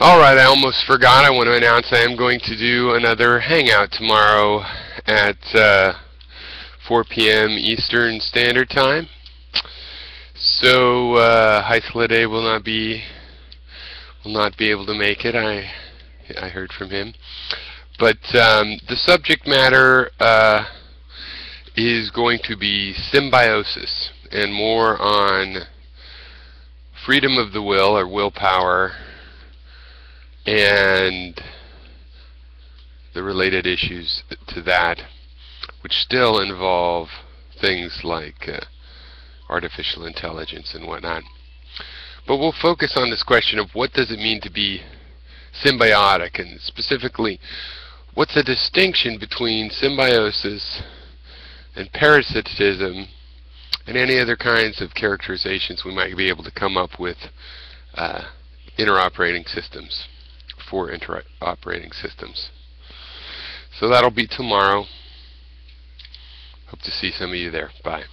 Alright, I almost forgot. I want to announce I am going to do another hangout tomorrow at uh, 4 p.m. Eastern Standard Time. So, uh, Hythloday will not be will not be able to make it. I I heard from him. But um, the subject matter uh, is going to be symbiosis and more on freedom of the will or willpower and the related issues to that, which still involve things like uh, artificial intelligence and whatnot. But we'll focus on this question of what does it mean to be symbiotic, and specifically, what's the distinction between symbiosis and parasitism and any other kinds of characterizations we might be able to come up with uh, interoperating systems for operating systems. So that'll be tomorrow. Hope to see some of you there. Bye.